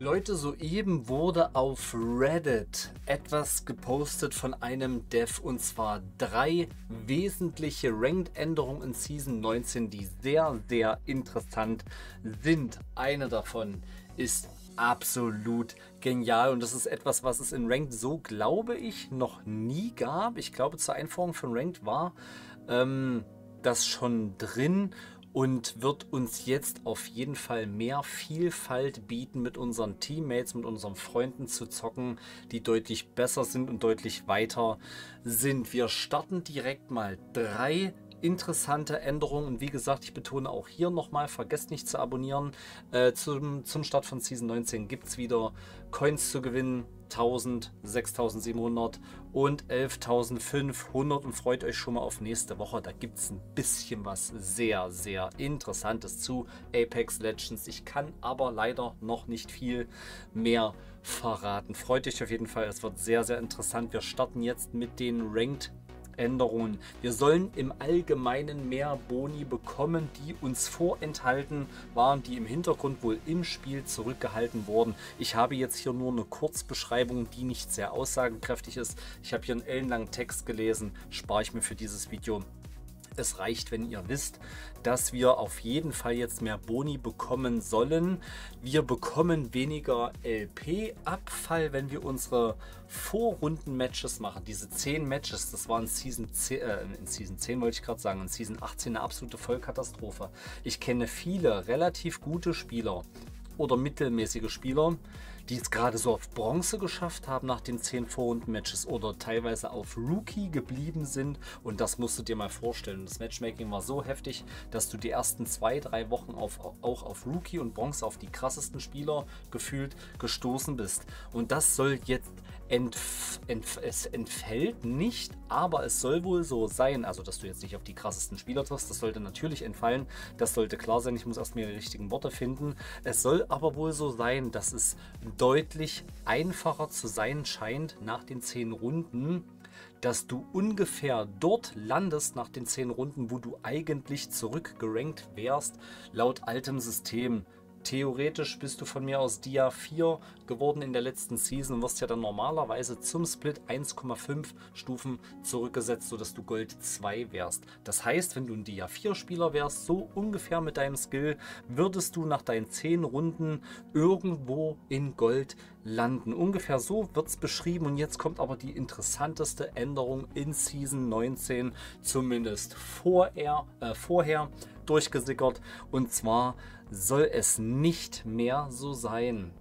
Leute, soeben wurde auf Reddit etwas gepostet von einem Dev und zwar drei wesentliche Ranked-Änderungen in Season 19, die sehr, sehr interessant sind. Eine davon ist absolut genial und das ist etwas, was es in Ranked so, glaube ich, noch nie gab. Ich glaube, zur Einführung von Ranked war ähm, das schon drin und wird uns jetzt auf jeden Fall mehr Vielfalt bieten, mit unseren Teammates, mit unseren Freunden zu zocken, die deutlich besser sind und deutlich weiter sind. Wir starten direkt mal drei interessante Änderungen. Und wie gesagt, ich betone auch hier nochmal, vergesst nicht zu abonnieren. Äh, zum, zum Start von Season 19 gibt es wieder Coins zu gewinnen. 1000, 6700 und 11.500 und freut euch schon mal auf nächste Woche. Da gibt es ein bisschen was sehr, sehr Interessantes zu Apex Legends. Ich kann aber leider noch nicht viel mehr verraten. Freut euch auf jeden Fall, es wird sehr, sehr interessant. Wir starten jetzt mit den Ranked Änderungen. Wir sollen im Allgemeinen mehr Boni bekommen, die uns vorenthalten waren, die im Hintergrund wohl im Spiel zurückgehalten wurden. Ich habe jetzt hier nur eine Kurzbeschreibung, die nicht sehr aussagekräftig ist. Ich habe hier einen ellenlangen Text gelesen, spare ich mir für dieses Video es reicht, wenn ihr wisst, dass wir auf jeden Fall jetzt mehr Boni bekommen sollen. Wir bekommen weniger LP-Abfall, wenn wir unsere Vorrunden-Matches machen. Diese 10 Matches, das waren in Season 10, äh, in Season 10 wollte ich gerade sagen, in Season 18 eine absolute Vollkatastrophe. Ich kenne viele relativ gute Spieler oder mittelmäßige Spieler, die es gerade so auf Bronze geschafft haben nach den 10 Vorrunden-Matches oder teilweise auf Rookie geblieben sind. Und das musst du dir mal vorstellen. Das Matchmaking war so heftig, dass du die ersten zwei, drei Wochen auf, auch auf Rookie und Bronze, auf die krassesten Spieler gefühlt gestoßen bist. Und das soll jetzt entf entf es entfällt nicht, aber es soll wohl so sein, also dass du jetzt nicht auf die krassesten Spieler triffst, das sollte natürlich entfallen, das sollte klar sein, ich muss erst mal die richtigen Worte finden. Es soll aber wohl so sein, dass es deutlich einfacher zu sein scheint nach den 10 Runden, dass du ungefähr dort landest nach den 10 Runden, wo du eigentlich zurückgerankt wärst, laut altem System. Theoretisch bist du von mir aus Dia 4 geworden in der letzten Season und wirst ja dann normalerweise zum Split 1,5 Stufen zurückgesetzt, sodass du Gold 2 wärst. Das heißt, wenn du ein Dia 4 Spieler wärst, so ungefähr mit deinem Skill, würdest du nach deinen 10 Runden irgendwo in Gold landen. Ungefähr so wird es beschrieben und jetzt kommt aber die interessanteste Änderung in Season 19, zumindest vorher, äh, vorher durchgesickert und zwar soll es nicht mehr so sein,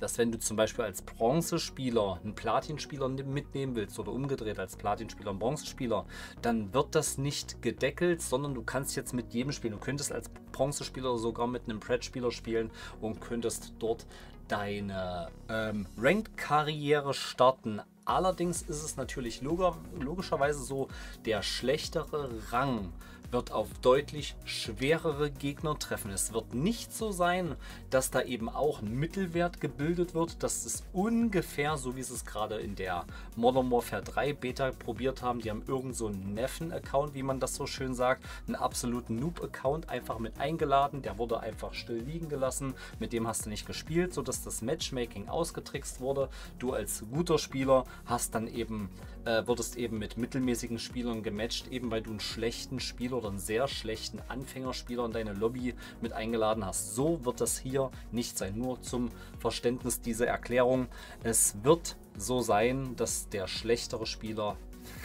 dass wenn du zum Beispiel als Bronzespieler einen Platinspieler mitnehmen willst oder umgedreht als Platinspieler einen Bronzespieler, dann wird das nicht gedeckelt, sondern du kannst jetzt mit jedem spielen. Du könntest als Bronzespieler sogar mit einem Pred-Spieler spielen und könntest dort deine ähm, Ranked-Karriere starten. Allerdings ist es natürlich logischerweise so, der schlechtere Rang wird auf deutlich schwerere Gegner treffen. Es wird nicht so sein, dass da eben auch ein Mittelwert gebildet wird. Das ist ungefähr so, wie sie es gerade in der Modern Warfare 3 Beta probiert haben. Die haben irgend so einen Neffen-Account, wie man das so schön sagt. Einen absoluten Noob-Account einfach mit eingeladen. Der wurde einfach still liegen gelassen. Mit dem hast du nicht gespielt, sodass das Matchmaking ausgetrickst wurde. Du als guter Spieler hast dann eben, äh, wurdest eben mit mittelmäßigen Spielern gematcht, eben weil du einen schlechten Spieler oder einen sehr schlechten Anfängerspieler in deine Lobby mit eingeladen hast. So wird das hier nicht sein. Nur zum Verständnis dieser Erklärung. Es wird so sein, dass der schlechtere Spieler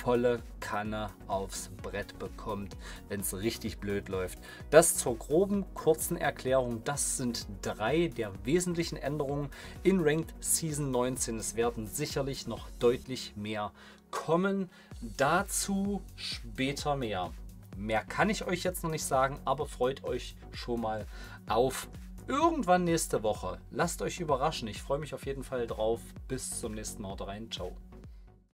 volle Kanne aufs Brett bekommt, wenn es richtig blöd läuft. Das zur groben, kurzen Erklärung. Das sind drei der wesentlichen Änderungen in Ranked Season 19. Es werden sicherlich noch deutlich mehr kommen. Dazu später mehr. Mehr kann ich euch jetzt noch nicht sagen, aber freut euch schon mal auf irgendwann nächste Woche. Lasst euch überraschen. Ich freue mich auf jeden Fall drauf. Bis zum nächsten Mal. Rein. Ciao.